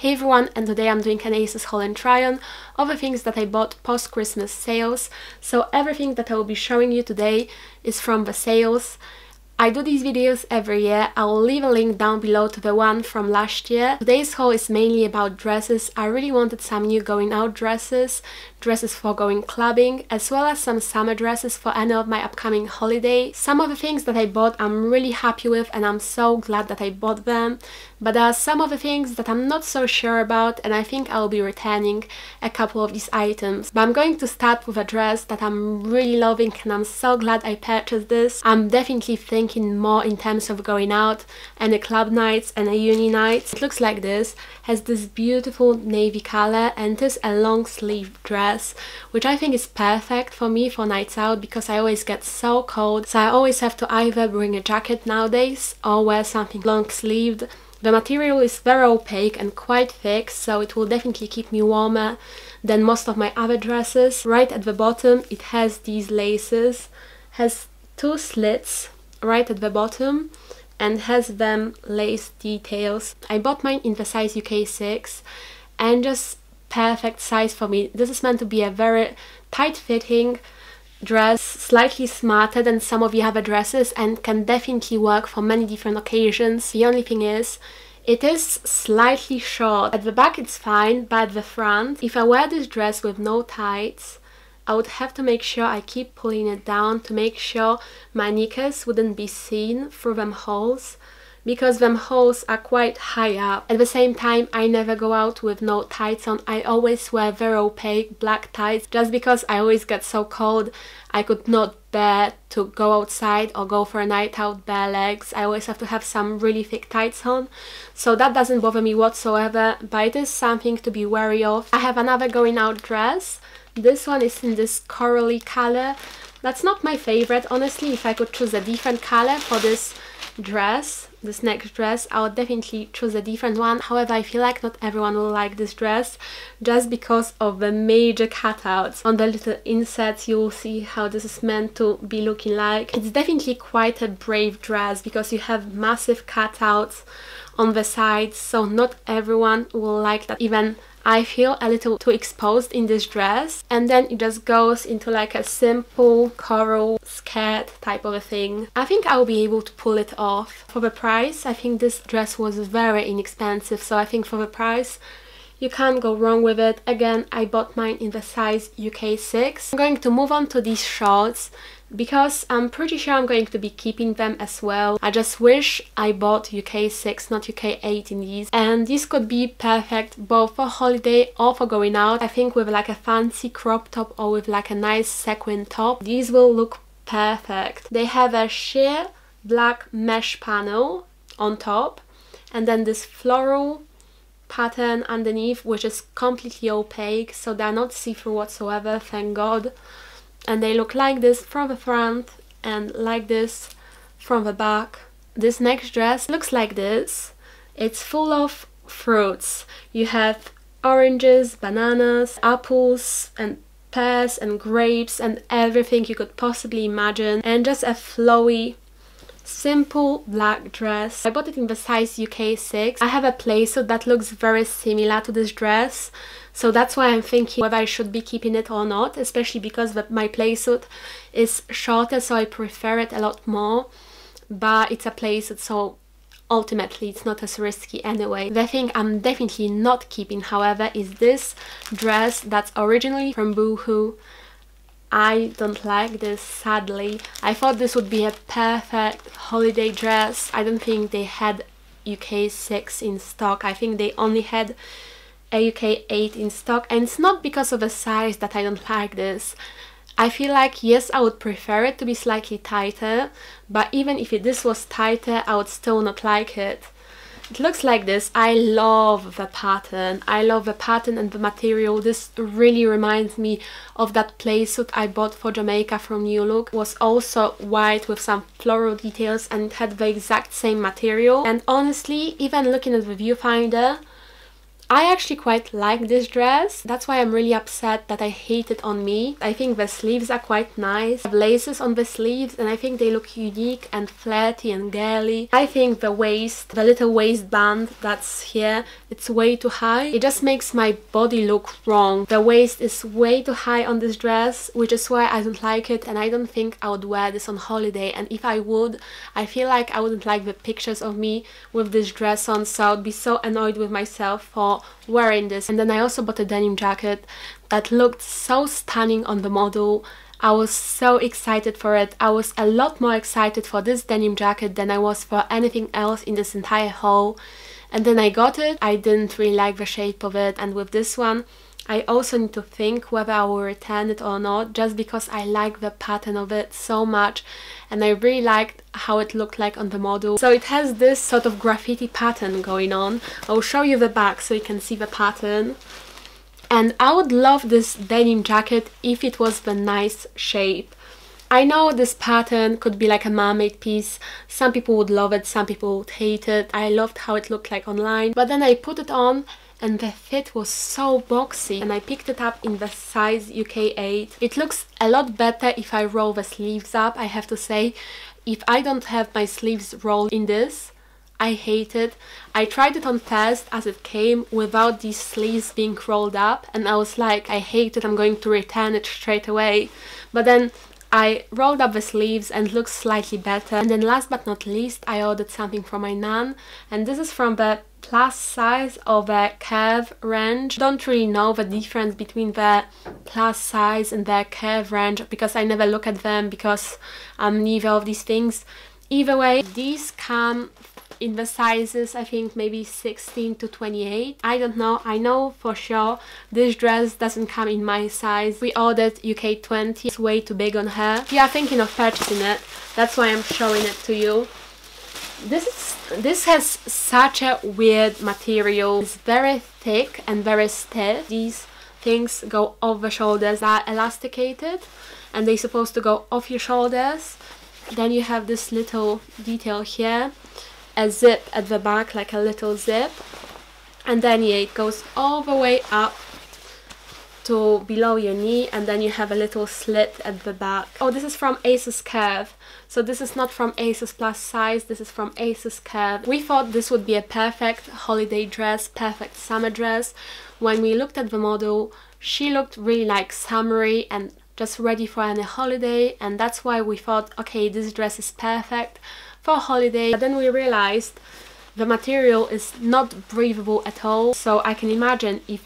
Hey everyone, and today I'm doing an ASOS haul and try on of the things that I bought post Christmas sales. So everything that I will be showing you today is from the sales. I do these videos every year. I will leave a link down below to the one from last year. Today's haul is mainly about dresses. I really wanted some new going out dresses, dresses for going clubbing, as well as some summer dresses for any of my upcoming holiday. Some of the things that I bought I'm really happy with and I'm so glad that I bought them. But there are some of the things that I'm not so sure about and I think I'll be returning a couple of these items. But I'm going to start with a dress that I'm really loving and I'm so glad I purchased this. I'm definitely thinking more in terms of going out and a club nights and a uni nights. It looks like this, has this beautiful navy color and is a long sleeve dress which I think is perfect for me for nights out because I always get so cold so I always have to either bring a jacket nowadays or wear something long sleeved the material is very opaque and quite thick, so it will definitely keep me warmer than most of my other dresses. Right at the bottom it has these laces, has two slits right at the bottom and has them lace details. I bought mine in the size UK 6 and just perfect size for me. This is meant to be a very tight fitting dress slightly smarter than some of the other dresses and can definitely work for many different occasions. The only thing is it is slightly short. At the back it's fine, but at the front, if I wear this dress with no tights, I would have to make sure I keep pulling it down to make sure my knickers wouldn't be seen through them holes because them holes are quite high up. At the same time, I never go out with no tights on. I always wear very opaque black tights just because I always get so cold. I could not bear to go outside or go for a night out bare legs. I always have to have some really thick tights on. So that doesn't bother me whatsoever, but it is something to be wary of. I have another going out dress. This one is in this corally color. That's not my favorite, honestly. If I could choose a different color for this dress, this next dress, I would definitely choose a different one. However, I feel like not everyone will like this dress just because of the major cutouts. On the little inserts, you will see how this is meant to be looking like. It's definitely quite a brave dress because you have massive cutouts on the sides, so not everyone will like that. Even I feel a little too exposed in this dress and then it just goes into like a simple coral skirt type of a thing. I think I'll be able to pull it off. For the price, I think this dress was very inexpensive so I think for the price you can't go wrong with it. Again, I bought mine in the size UK 6. I'm going to move on to these shorts because I'm pretty sure I'm going to be keeping them as well. I just wish I bought UK 6 not UK 8 in these and this could be perfect both for holiday or for going out. I think with like a fancy crop top or with like a nice sequin top these will look perfect. They have a sheer black mesh panel on top and then this floral pattern underneath which is completely opaque so they're not see-through whatsoever thank god and they look like this from the front and like this from the back. This next dress looks like this. It's full of fruits. You have oranges, bananas, apples and pears and grapes and everything you could possibly imagine and just a flowy simple black dress. I bought it in the size UK 6. I have a playsuit that looks very similar to this dress so that's why I'm thinking whether I should be keeping it or not, especially because the, my playsuit is shorter so I prefer it a lot more. But it's a playsuit so ultimately it's not as risky anyway. The thing I'm definitely not keeping however is this dress that's originally from Boohoo. I don't like this sadly. I thought this would be a perfect holiday dress. I don't think they had UK 6 in stock. I think they only had a UK 8 in stock and it's not because of the size that I don't like this. I feel like yes I would prefer it to be slightly tighter but even if this was tighter I would still not like it. It looks like this. I love the pattern. I love the pattern and the material. This really reminds me of that playsuit I bought for Jamaica from New Look. It was also white with some floral details and had the exact same material. And honestly, even looking at the viewfinder, I actually quite like this dress. That's why I'm really upset that I hate it on me. I think the sleeves are quite nice. I have laces on the sleeves and I think they look unique and flirty and girly. I think the waist, the little waistband that's here, it's way too high. It just makes my body look wrong. The waist is way too high on this dress, which is why I don't like it and I don't think I would wear this on holiday. And if I would, I feel like I wouldn't like the pictures of me with this dress on, so I would be so annoyed with myself for wearing this. And then I also bought a denim jacket that looked so stunning on the model. I was so excited for it. I was a lot more excited for this denim jacket than I was for anything else in this entire haul. And then I got it. I didn't really like the shape of it. And with this one, I also need to think whether I will return it or not just because I like the pattern of it so much and I really liked how it looked like on the model. So it has this sort of graffiti pattern going on. I'll show you the back so you can see the pattern. And I would love this denim jacket if it was the nice shape. I know this pattern could be like a Marmite piece. Some people would love it, some people would hate it. I loved how it looked like online. But then I put it on and the fit was so boxy and I picked it up in the size UK 8. It looks a lot better if I roll the sleeves up, I have to say. If I don't have my sleeves rolled in this, I hate it. I tried it on first as it came without these sleeves being rolled up and I was like, I hate it, I'm going to return it straight away. But then I rolled up the sleeves and looks slightly better. And then last but not least, I ordered something from my nan and this is from the plus size of a curve range. Don't really know the difference between the plus size and the curve range because I never look at them because I'm neither of these things. Either way, these come in the sizes I think maybe 16 to 28 I don't know. I know for sure this dress doesn't come in my size. We ordered UK 20 it's way too big on her. Are thinking of purchasing it. That's why I'm showing it to you. This is this has such a weird material. It's very thick and very stiff. These things go the shoulders. Are elasticated and they're supposed to go off your shoulders. Then you have this little detail here, a zip at the back like a little zip. And then yeah, it goes all the way up to below your knee and then you have a little slit at the back. Oh, this is from ASOS Curve. So this is not from ASOS Plus Size, this is from ASOS Curve. We thought this would be a perfect holiday dress, perfect summer dress. When we looked at the model, she looked really like summery and just ready for any holiday and that's why we thought, okay, this dress is perfect for holiday. But then we realized the material is not breathable at all, so I can imagine if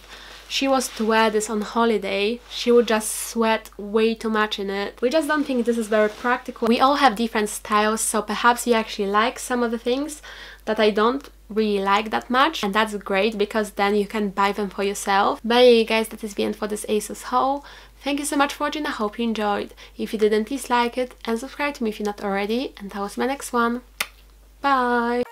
she was to wear this on holiday, she would just sweat way too much in it. We just don't think this is very practical. We all have different styles, so perhaps you actually like some of the things that I don't really like that much and that's great because then you can buy them for yourself. But guys, that is the end for this ASOS haul. Thank you so much for watching, I hope you enjoyed. If you didn't, please like it and subscribe to me if you're not already and that was my next one. Bye!